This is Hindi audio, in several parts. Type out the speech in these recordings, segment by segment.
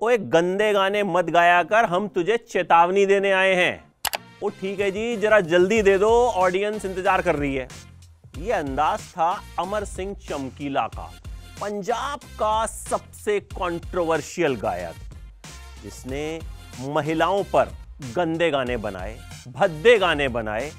ओ एक गंदे गाने मत गाया कर, हम तुझे चेतावनी देने आए हैं। ओ ठीक है जी, जरा जल्दी दे दो, ऑडियंस इंतज़ार कर रही है। ये अंदाज था अमर सिंह चमकीला का, पंजाब का सबसे कंट्रोवर्शियल गायक, जिसने महिलाओं पर गंदे गाने बनाए, भद्दे गाने बनाए,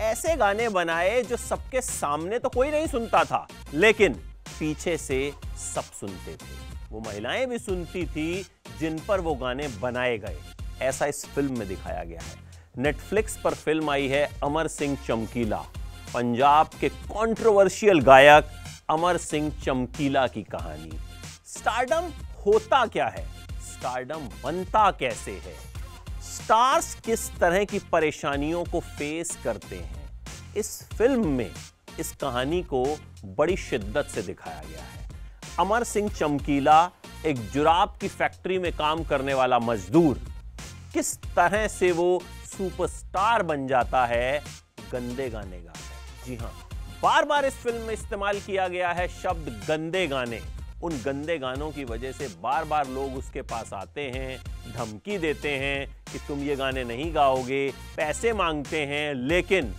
ऐसे गाने बनाए जो सबके सामने तो कोई नहीं सुनता था, लेकिन पीछे से सब सुनते थे। वो महिलाएँ भी सुनती थी जिन पर वो गाने बनाए गए, ऐसा इस फ़िल्म में दिखाया गया है। नेटफ्लिक्स पर फ़िल्म आई है अमर सिंह चमकीला। पंजाब के कंट्रोवर्शियल गायक अमर सिंह चमकीला की कहानी। स्टारडम होता क्या है? स्टारडम बनता कैसे है? स्टार्स किस तरह की परेशानियों को फेस करते हैं? इस फ़िल्म में इस कहानी को बड़ी शिद्दत से दिखाया गया है। अमर सिंह चमकीला एक जुराब की फैक्ट्री में काम करने वाला मजदूर किस तरह से वो सुपरस्टार बन जाता है, गंदे गाने गाकर जी हाँ बार बार इस फ़िल्म में इस्तेमाल किया गया है शब्द गंदे गाने। उन गंदे गानों की वजह से बार बार लोग उसके पास आते हैं, धमकी देते हैं कि तुम ये गाने नहीं गाओगे, पैसे मांगते हैं, लेकिन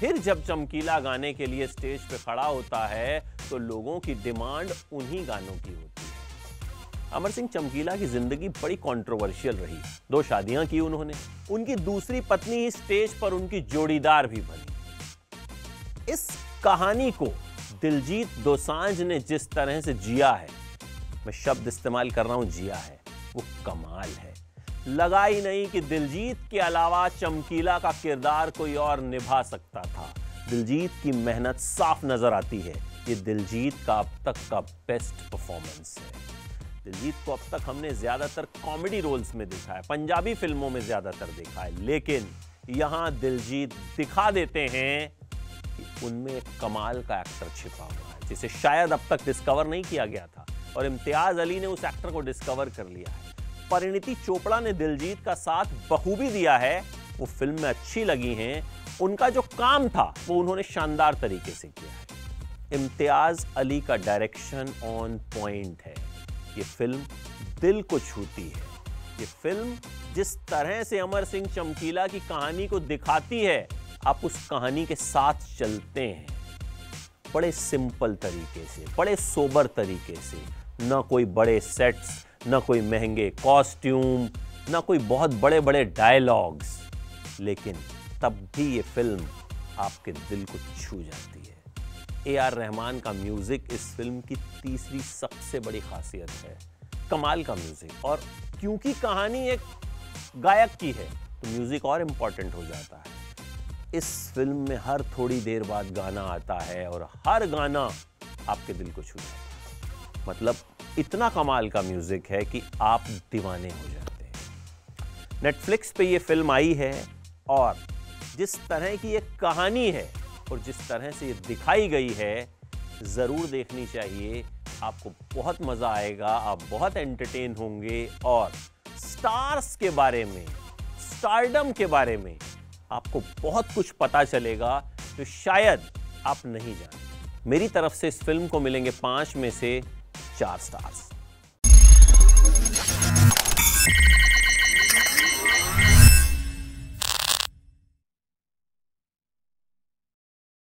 फिर जब चमकीला गाने के लिए स्टेज पे खड़ा होता है तो लोगों की डिमांड उन्हीं गानों की होती है। अमर सिंह चमकीला की ज़िंदगी बड़ी कंट्रोवर्शियल रही। दो शादियाँ की उन्होंने। उनकी दूसरी पत्नी ही स्टेज पर उनकी जोड़ीदार भी बनी। इस कहानी को दिलजीत दोसांझ ने जिस तरह से जिया है, मैं शब्द इस्तेमाल कर रहा हूँ, जिया है। वो कमाल है। लगा ही नहीं कि दिलजीत के अलावा चमकीला का किरदार कोई और निभा सकता था। दिलजीत की मेहनत साफ़ नज़र आती है। ये दिलजीत का अब तक का बेस्ट परफॉर्मेंस है। दिलजीत को अब तक हमने ज़्यादातर कॉमेडी रोल्स में देखा है, पंजाबी फ़िल्मों में ज़्यादातर देखा है, लेकिन यहाँ दिलजीत दिखा देते हैं कि उनमें एक कमाल का एक्टर छिपा हुआ है, जिसे शायद अब तक डिस्कवर नहीं किया गया था, और इम्तियाज़ अली ने उस एक्टर को डिस्कवर कर लिया है। परिणति चोपड़ा ने दिलजीत का साथ बखूबी दिया है, वो फ़िल्म में अच्छी लगी हैं, उनका जो काम था, वो उन्होंने शानदार तरीके से किया है। इम्तियाज़ अली का डायरेक्शन ऑन पॉइंट है। ये फ़िल्म दिल को छूती है। ये फ़िल्म जिस तरह से अमर सिंह चमकीला की कहानी को दिखाती है, आप उस कहानी के साथ चलते हैं। बड़े सिंपल तरीके से, बड़े सोबर तरीके से। ना कोई बड़े सेट्स ना कोई महँगे कॉस्ट्यूम ना कोई बहुत बड़े बड़े डायलॉग्स लेकिन तब भी ये फ़िल्म आपके दिल को छू जाती है। ए आर रहमान का म्यूज़िक इस फ़िल्म की तीसरी सबसे बड़ी खासियत है। कमाल का म्यूज़िक। और क्योंकि कहानी एक गायक की है तो म्यूज़िक और इम्पोर्टेंट हो जाता है। इस फ़िल्म में हर थोड़ी देर बाद गाना आता है और हर गाना आपके दिल को छू जाता है। मतलब इतना कमाल का म्यूज़िक है कि आप दीवाने हो जाते हैं। नेटफ्लिक्स पे ये फ़िल्म आई है और जिस तरह की ये कहानी है और जिस तरह से ये दिखाई गई है, ज़रूर देखनी चाहिए। आपको बहुत मज़ा आएगा, आप बहुत एंटरटेन होंगे और स्टार्स के बारे में स्टारडम के बारे में आपको बहुत कुछ पता चलेगा जो शायद आप नहीं जानते। मेरी तरफ़ से इस फ़िल्म को मिलेंगे पाँच में से चार स्टार्स